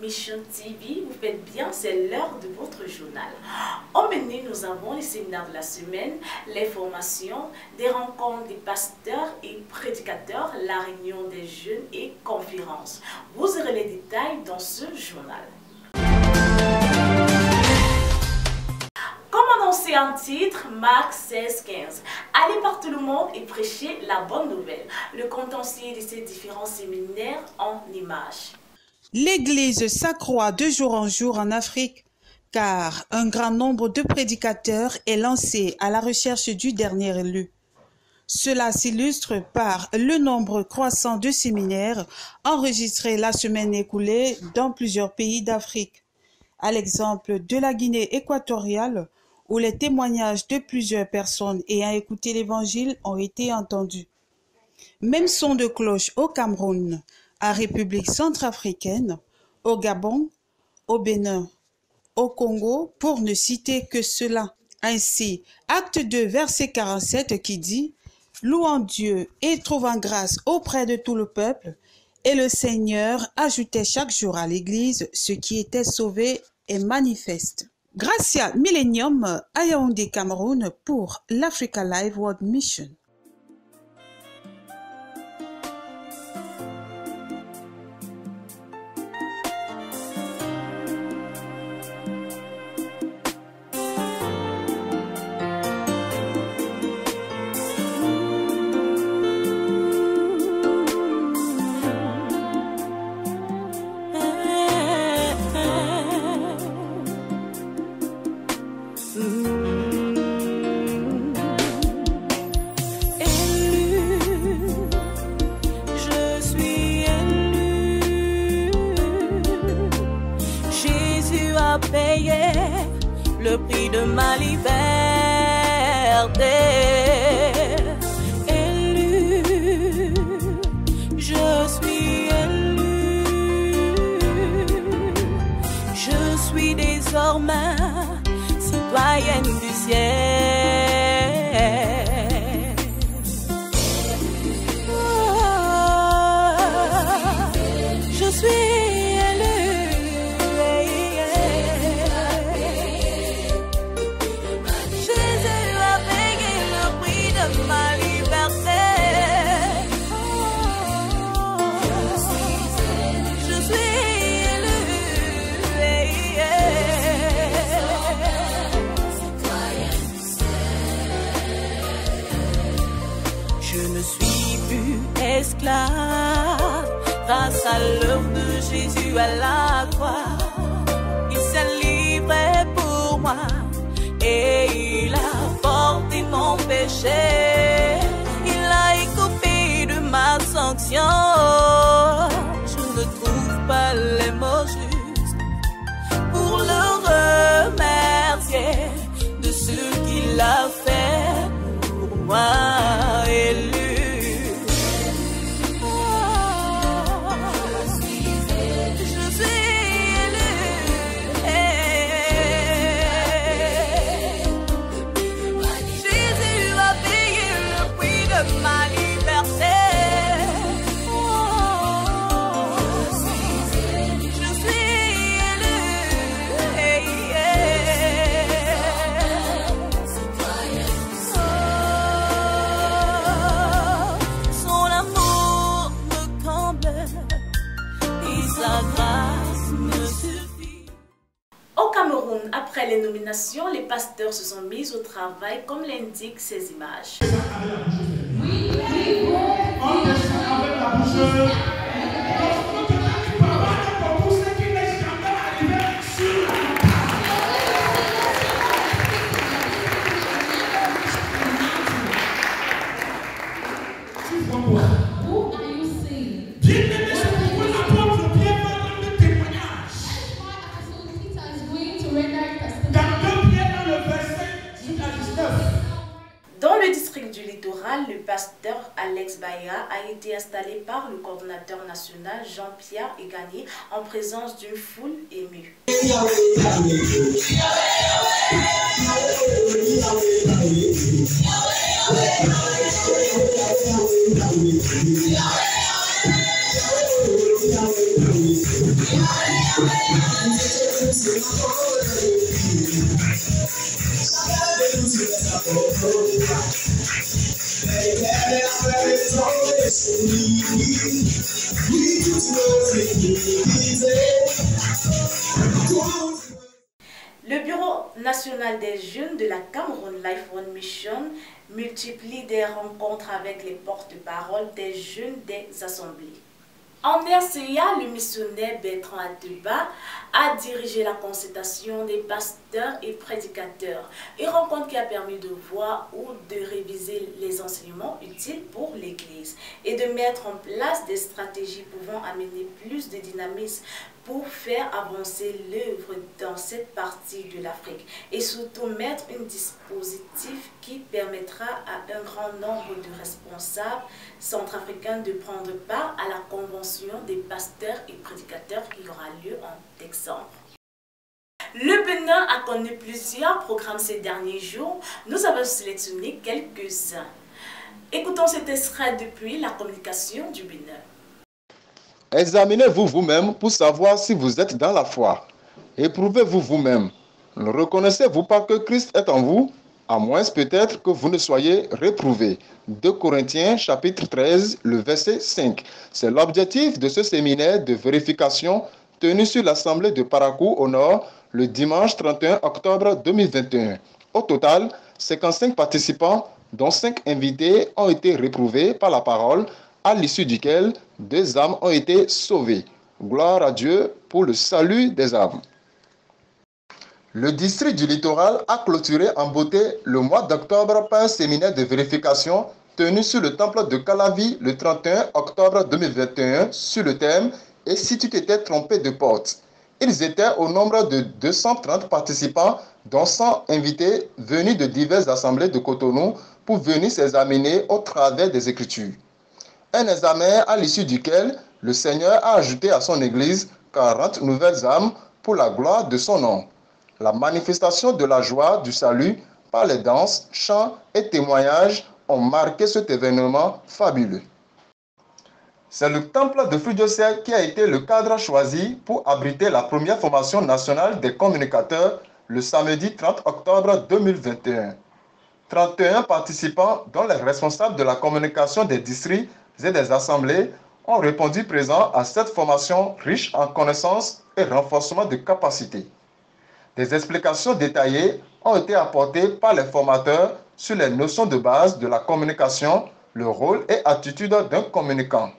Mission TV, vous faites bien, c'est l'heure de votre journal. Au menu, nous avons les séminaires de la semaine, les formations, des rencontres des pasteurs et prédicateurs, la réunion des jeunes et conférences. Vous aurez les détails dans ce journal. Comme annoncé en titre, Marc 16, 15. Allez par tout le monde et prêchez la bonne nouvelle. Le contentieux de ces différents séminaires en images. L'Église s'accroît de jour en jour en Afrique, car un grand nombre de prédicateurs est lancé à la recherche du dernier élu. Cela s'illustre par le nombre croissant de séminaires enregistrés la semaine écoulée dans plusieurs pays d'Afrique. À l'exemple de la Guinée équatoriale, où les témoignages de plusieurs personnes ayant écouté l'Évangile ont été entendus. Même son de cloche au Cameroun, à République centrafricaine, au Gabon, au Bénin, au Congo, pour ne citer que cela. Ainsi, acte 2, verset 47 qui dit Louant Dieu et trouvant grâce auprès de tout le peuple, et le Seigneur ajoutait chaque jour à l'Église ce qui était sauvé et manifeste. Gracia Millennium à Cameroun pour l'Africa Live World Mission. Désormais citoyenne du ciel. Je ne suis plus esclave grâce à l'œuvre de Jésus à la croix. Il s'est livré pour moi et il a porté mon péché. Il a écopé de ma sanction. Je ne trouve pas les mots travail comme l'indiquent ces images. Jean-Pierre Egani en présence d'une foule émue. Le Bureau national des jeunes de la Cameroun Life One Mission multiplie des rencontres avec les porte-paroles des jeunes des assemblées. En RCA, le missionnaire Bertrand Ateba a dirigé la consultation des pasteurs et prédicateurs, une rencontre qui a permis de voir ou de réviser les enseignements utiles pour l'Église et de mettre en place des stratégies pouvant amener plus de dynamisme pour faire avancer l'œuvre dans cette partie de l'Afrique et surtout mettre un dispositif qui permettra à un grand nombre de responsables centrafricains de prendre part à la convention des pasteurs et prédicateurs qui aura lieu en décembre. Le Bénin a connu plusieurs programmes ces derniers jours. Nous avons sélectionné quelques-uns. Écoutons cet extrait depuis la communication du Bénin. Examinez-vous vous-même pour savoir si vous êtes dans la foi. Éprouvez-vous vous-même. Ne reconnaissez-vous pas que Christ est en vous, à moins peut-être que vous ne soyez réprouvés. 2 Corinthiens chapitre 13, le verset 5. C'est l'objectif de ce séminaire de vérification tenu sur l'Assemblée de Paracou au Nord le dimanche 31 octobre 2021. Au total, 55 participants, dont 5 invités, ont été réprouvés par la parole à l'issue duquel deux âmes ont été sauvées. Gloire à Dieu pour le salut des âmes. Le district du littoral a clôturé en beauté le mois d'octobre par un séminaire de vérification tenu sur le temple de Calavi le 31 octobre 2021 sur le thème Et si tu t'étais trompé de porte? Ils étaient au nombre de 230 participants, dont 100 invités venus de diverses assemblées de Cotonou pour venir s'examiner au travers des Écritures un examen à l'issue duquel le Seigneur a ajouté à son Église 40 nouvelles âmes pour la gloire de son nom. La manifestation de la joie du salut par les danses, chants et témoignages ont marqué cet événement fabuleux. C'est le temple de Frudiocet qui a été le cadre choisi pour abriter la première formation nationale des communicateurs le samedi 30 octobre 2021. 31 participants, dont les responsables de la communication des districts et des assemblées ont répondu présent à cette formation riche en connaissances et renforcement de capacités. Des explications détaillées ont été apportées par les formateurs sur les notions de base de la communication, le rôle et attitude d'un communicant.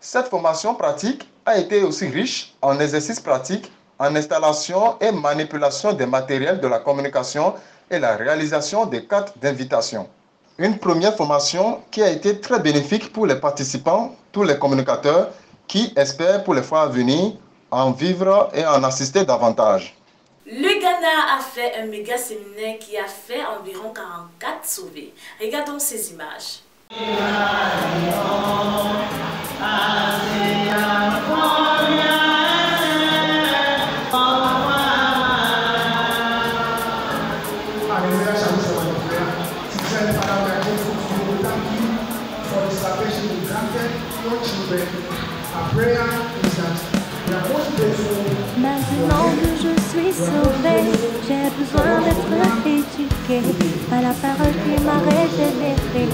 Cette formation pratique a été aussi riche en exercices pratiques, en installation et manipulation des matériels de la communication et la réalisation des cartes d'invitation. Une première formation qui a été très bénéfique pour les participants, tous les communicateurs qui espèrent pour les fois à venir en vivre et en assister davantage. Le Ghana a fait un méga séminaire qui a fait environ 44 sauvés. Regardons ces images. Maintenant que je suis sauvée, j'ai besoin d'être éduquée par la parole qui m'a régénérée.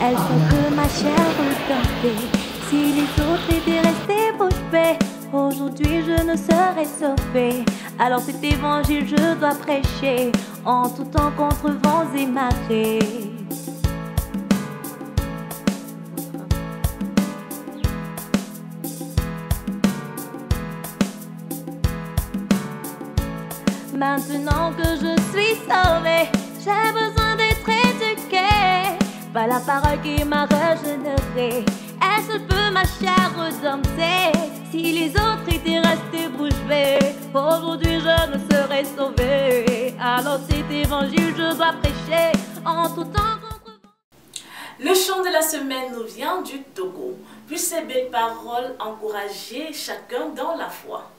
Elle fait que ma chair redentée. Si les autres étaient restés bouche bée, aujourd'hui je ne serais sauvée. Alors cet évangile je dois prêcher en tout temps contre vents et marées. Maintenant que je suis sauvée, j'ai besoin d'être éduquée par la parole qui m'a régénérée. Elle seule peut ma chair redempter. Si les autres étaient restés bouche bée, aujourd'hui je ne serais sauvée. Alors cet évangile je dois prêcher en tout temps Le chant de la semaine nous vient du Togo. Puis ces belles paroles encourager chacun dans la foi.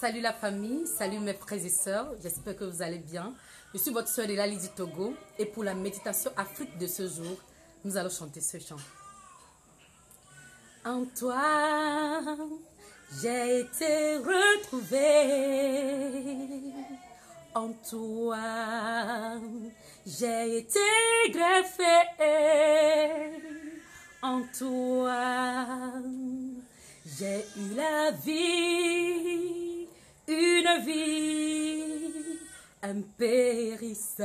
Salut la famille, salut mes frères et sœurs, j'espère que vous allez bien. Je suis votre sœur Elali du Togo et pour la méditation Afrique de ce jour, nous allons chanter ce chant. En toi, j'ai été retrouvée. En toi, j'ai été greffée. En toi, j'ai eu la vie, une vie impérissable.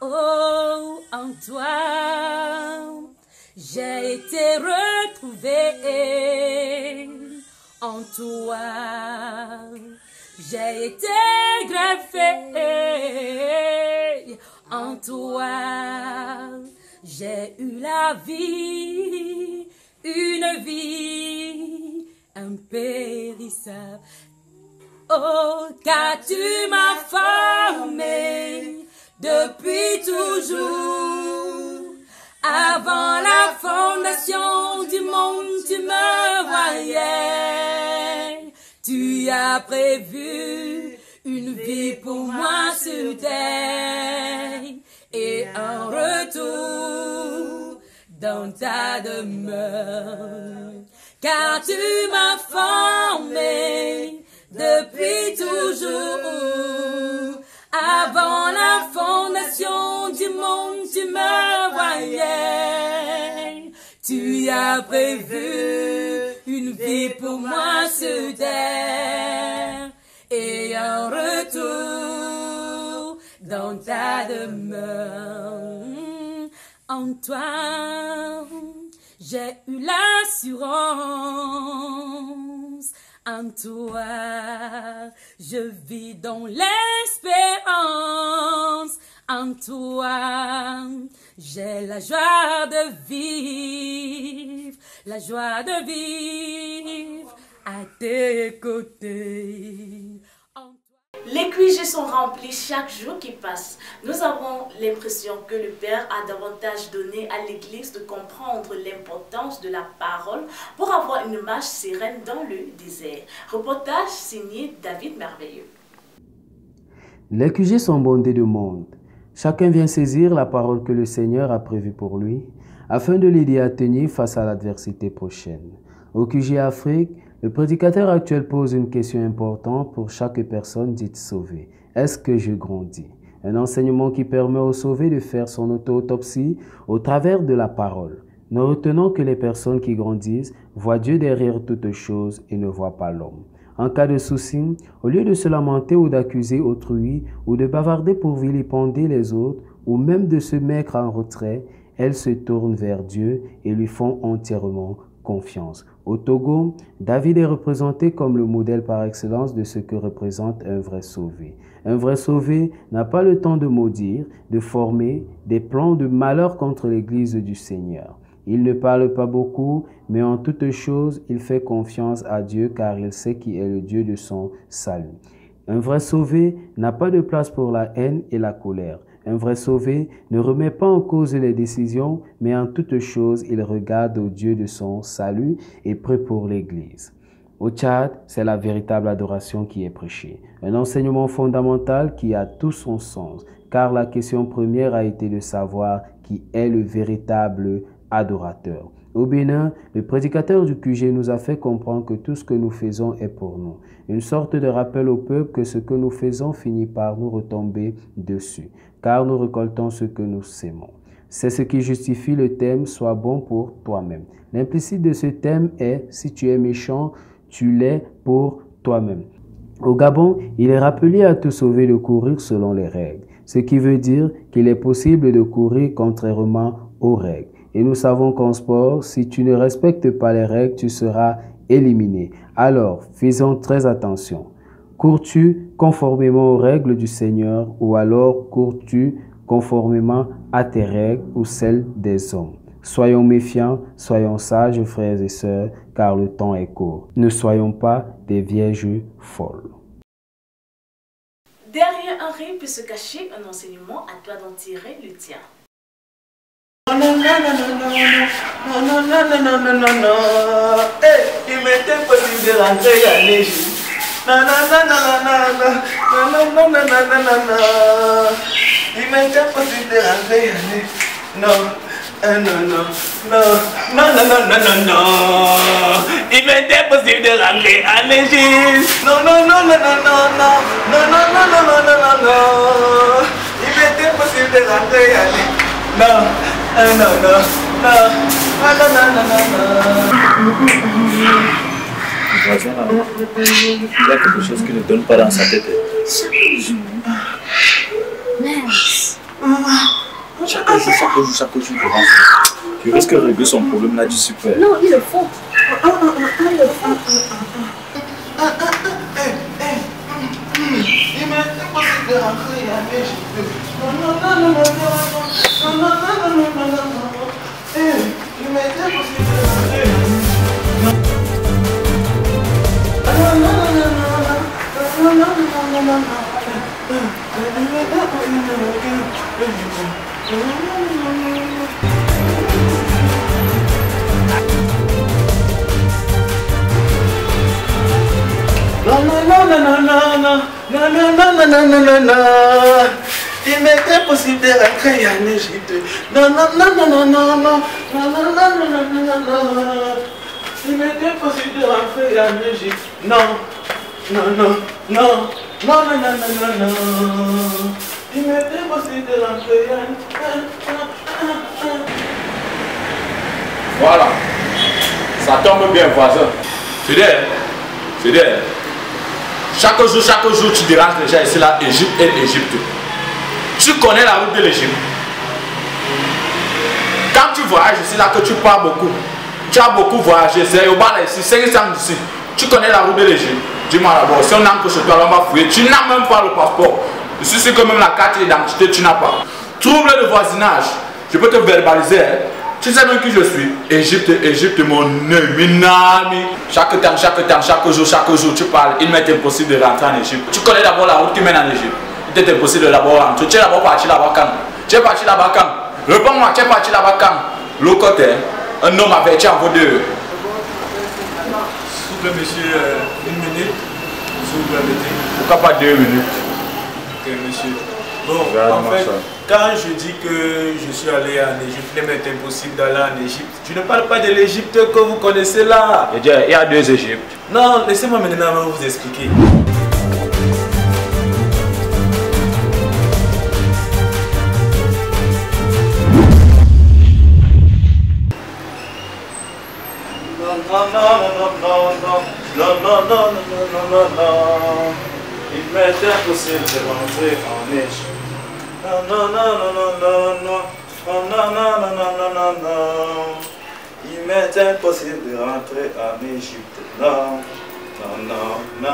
Oh, en toi, j'ai été retrouvée. En toi, j'ai été greffée. En toi, j'ai eu la vie, une vie impérissable. Oh, car tu m'as formé depuis toujours. Avant la fondation du monde, tu me voyais. Tu as prévu une vie pour moi sur terre et un retour dans ta demeure. Car tu m'as formé depuis toujours. Avant la fondation du monde, tu me voyais. Tu as prévu une vie pour moi sur terre et un retour dans ta demeure. En toi, j'ai eu l'assurance. En toi, je vis dans l'espérance. En toi, j'ai la joie de vivre, la joie de vivre à tes côtés. Les QG sont remplis chaque jour qui passe. Nous avons l'impression que le Père a davantage donné à l'Église de comprendre l'importance de la parole pour avoir une marche sereine dans le désert. Reportage signé David Merveilleux. Les QG sont bondés de monde. Chacun vient saisir la parole que le Seigneur a prévue pour lui, afin de l'aider à tenir face à l'adversité prochaine. Au QG Afrique, le prédicateur actuel pose une question importante pour chaque personne dite sauvée. Est-ce que je grandis? Un enseignement qui permet aux sauvés de faire son auto-autopsie au travers de la parole. Nous retenons que les personnes qui grandissent voient Dieu derrière toutes choses et ne voient pas l'homme. En cas de souci, au lieu de se lamenter ou d'accuser autrui, ou de bavarder pour vilipender les autres, ou même de se mettre en retrait, elles se tournent vers Dieu et lui font entièrement confiance. Au Togo, David est représenté comme le modèle par excellence de ce que représente un vrai sauvé. Un vrai sauvé n'a pas le temps de maudire, de former des plans de malheur contre l'Église du Seigneur. Il ne parle pas beaucoup, mais en toutes choses, il fait confiance à Dieu car il sait qui est le Dieu de son salut. Un vrai sauvé n'a pas de place pour la haine et la colère. Un vrai sauvé ne remet pas en cause les décisions, mais en toutes choses, il regarde au Dieu de son salut et prêt pour l'Église. Au Tchad, c'est la véritable adoration qui est prêchée. Un enseignement fondamental qui a tout son sens, car la question première a été de savoir qui est le véritable adorateur. Au Bénin, le prédicateur du QG nous a fait comprendre que tout ce que nous faisons est pour nous. Une sorte de rappel au peuple que ce que nous faisons finit par nous retomber dessus, car nous récoltons ce que nous sémons. C'est ce qui justifie le thème Sois bon pour toi-même. L'implicite de ce thème est Si tu es méchant, tu l'es pour toi-même. Au Gabon, il est rappelé à tout sauver de courir selon les règles, ce qui veut dire qu'il est possible de courir contrairement aux règles. Et nous savons qu'en sport, si tu ne respectes pas les règles, tu seras éliminé. Alors, faisons très attention. Cours-tu conformément aux règles du Seigneur ou alors cours-tu conformément à tes règles ou celles des hommes Soyons méfiants, soyons sages, frères et sœurs, car le temps est court. Ne soyons pas des vierges folles. Derrière un rire peut se cacher un enseignement, à toi d'en tirer le tien. Non, non, non, non, non, non, non, non, non, non, non, non. Hey, il m'était possible de rentrer à l'église. Non, non, non, non, non, non, non, non, non, non, non, non, non, non. Il m'était possible de rentrer à l'église. Non, Eh, non, non, non, non, non, non, non, non, non. Il m'était possible de rentrer en Égypte. Non, non, non, non, non, non, non, non, non, non, non, non, non, non, non. Il m'était possible de rentrer en Égypte. Non, eh, non, non, non, non, non, non, non, non. na na na na na na na na na na na na na Dime qué posibilidades hay. No, no, no, no, no, no, no, no, no, no. Dime qué posibilidades hay. No, no, no, no, no, no, no, no, no, no, no, no, no, no, no. Dime qué posibilidades hay. No, no, no, no, no, no, no, no, no. Là, il y a quelque chose qui ne donne pas dans sa tête. Chaque jour, chaque jour, chaque jour, il rentre. Tu risques de régler son problème là du super. Non, il le faut. Il le faut. Il m'était possible de rentrer en Égypte. Non, non, non, non, non, non, non, non, non, non, non, non, non, non. Il m'était possible de rentrer en Égypte. Non, non, non, non, non, non, non, non, non, non, non, non, non. Il m'était possible de rentrer en Égypte. Non, non, non, non, non, non, non, non, non. Il m'était possible de rentrer en... Voilà. Ça tombe bien, voisin. Fidèle, fidèle. Chaque jour, chaque jour, tu déranges gens ici, là, Égypte et Égypte. Tu connais la route de l'Égypte. Quand tu voyages ici, là, que tu pars beaucoup, tu as beaucoup voyagé, c'est au bas là, ici, 500 d'ici. Tu connais la route de l'Égypte. Dis-moi d'abord, si on entre chez toi, là, on va fouiller. Tu n'as même pas le passeport. Je suis sûr que même la carte d'identité, tu n'as pas. Trouble de voisinage. Je peux te verbaliser. Tu sais même qui je suis. Égypte, Égypte, mon ami. Chaque temps, chaque temps, chaque jour, chaque jour, tu parles. Il m'est impossible de rentrer en Égypte. Tu connais d'abord la route qui mène en Égypte. Il t'est impossible de d'abord rentrer. Tu es d'abord parti là-bas quand? Tu es parti là-bas quand? Réponds-moi, tu es parti là-bas quand? Le côté, un homme averti en vaut deux. S'il vous plaît, monsieur, euh, une minute. S'il vous permettez. Pourquoi pas deux minutes? Ok, monsieur. Bon, Regarde-moi en fait, ça. Quand je dis que je suis allé en Égypte, il m'est impossible d'aller en Égypte. Je ne parle pas de l'Égypte que vous connaissez là. Il y a deux Égyptes. Non, laissez-moi maintenant vous expliquer. Il m'est impossible de rentrer en Égypte. Il m'est impossible de rentrer en Égypte. Non, non, non,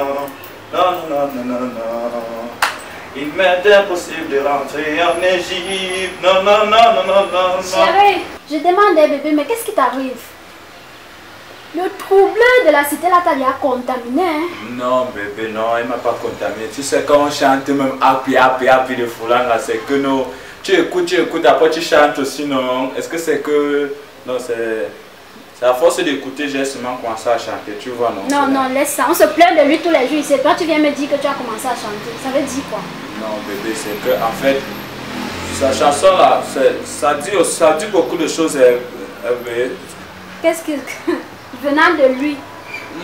non, non, non, non, non. Il m'est impossible de rentrer en Égypte. Non, non, non, non, non, non. Chérie, je demande à bébé, mais qu'est-ce qui t'arrive le trouble de la cité là t'a déjà contaminé. Hein? Non, bébé, non, il m'a pas contaminé. Tu sais, quand on chante même happy, happy, happy de Foulan, là, c'est que non. Tu écoutes, tu écoutes, après tu chantes aussi, non. Est-ce que c'est que. Non, c'est. C'est à force d'écouter, j'ai seulement commencé à chanter, tu vois, non Non, non, laisse ça. On se plaint de lui tous les jours. C'est toi, tu viens me dire que tu as commencé à chanter. Ça veut dire quoi? Non, bébé, c'est que, en fait, sa chanson là, ça dit, ça dit beaucoup de choses. euh, euh, Qu'est-ce que. Venant de lui.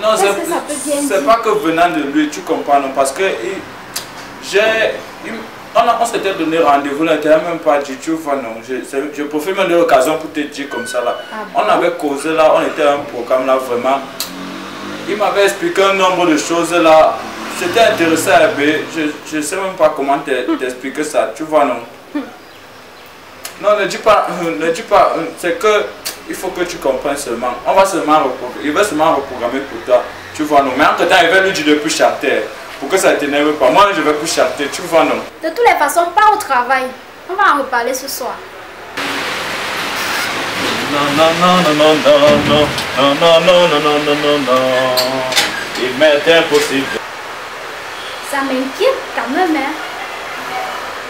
Non, c'est pas que venant de lui, tu comprends, non, parce que j'ai. On, s'était donné rendez-vous, là, n'était même pas dit, tu vois, non. Je, je profite même de l'occasion pour te dire comme ça, là. Ah On avait causé, là, on était à un programme, là, vraiment. Il m'avait expliqué un nombre de choses, là. C'était intéressant, mais je ne sais même pas comment te- t'expliquer ça, tu vois, non. Non, ne dis pas, euh, ne dis pas, euh, c'est que il faut que tu comprennes seulement. On va seulement reprogrammer, il va seulement reprogrammer pour toi, tu vois, non. Mais entre temps, il va lui dire de plus chanter, pour que ça ne t'énerve pas. Moi, je vais plus chanter, tu vois, non. De toutes les façons, pas au travail. On va en reparler ce soir. Non, non, non, non, non, non, non, non, non, non, non, non, non, non, non. Il m'est impossible. Ça m'inquiète quand même, hein.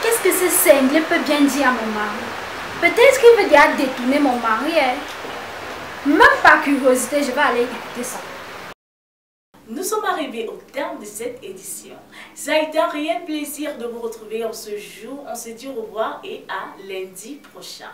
Qu'est-ce que ce cinglé peut bien dire à mon mari Peut-être qu'il veut déjà détourner mon mari, hein. Même par curiosité, je vais aller écouter ça. Nous sommes arrivés au terme de cette édition. Ça a été un réel plaisir de vous retrouver en ce jour. On se dit au revoir et à lundi prochain.